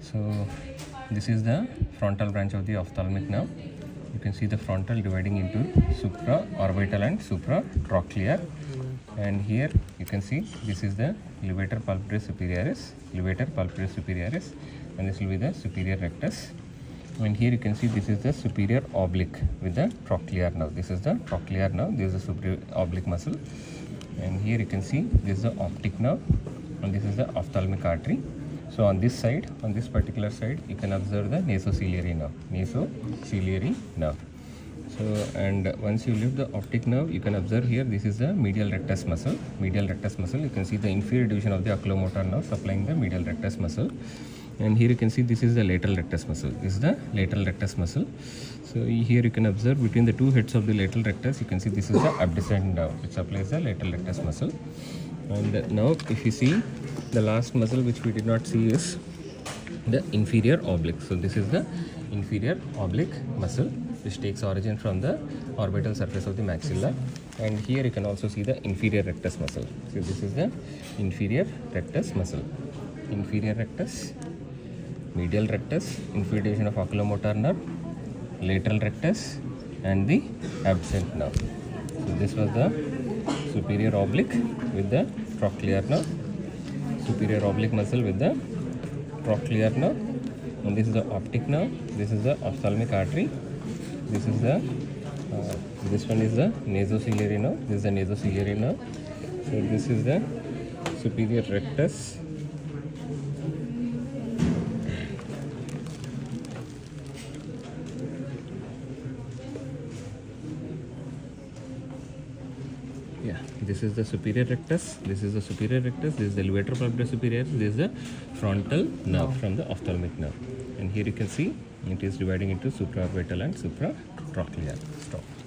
so this is the frontal branch of the ophthalmic nerve. You can see the frontal dividing into supra orbital and supra trochlear and here you can see this is the levator palpebrae superioris levator palpebrae superioris and this will be the superior rectus. And here you can see this is the superior oblique with the trochlear nerve. This is the trochlear nerve. This is the superior oblique muscle. And here you can see this is the optic nerve and this is the ophthalmic artery so on this side on this particular side you can observe the nasociliary nerve. Nasociliary nerve. So and once you lift the optic nerve you can observe here this is the medial rectus muscle. Medial rectus muscle you can see the inferior division of the oculomotor nerve supplying the medial rectus muscle. And here you can see this is the lateral rectus muscle. This is the lateral rectus muscle. So here you can observe between the two heads of the lateral rectus you can see this is the abducent nerve which supplies the lateral rectus muscle. And now if you see the last muscle which we did not see is the inferior oblique. So this is the inferior oblique muscle which takes origin from the orbital surface of the maxilla. And here you can also see the inferior rectus muscle. So this is the inferior rectus muscle. Inferior rectus medial rectus division of oculomotor nerve lateral rectus and the abducent nerve. So this was the superior oblique with the trochlear nerve superior oblique muscle with the trochlear nerve. And this is the optic nerve. This is the ophthalmic artery. This is the uh, this one is the nasociliary nerve. This is the nasociliary nerve. So this is the superior rectus yeah. This is the superior rectus. This is the superior rectus. This is the levator palpebrae superior. This is the frontal nerve from the ophthalmic nerve. And here you can see it is dividing into supraorbital and supratrochlear stop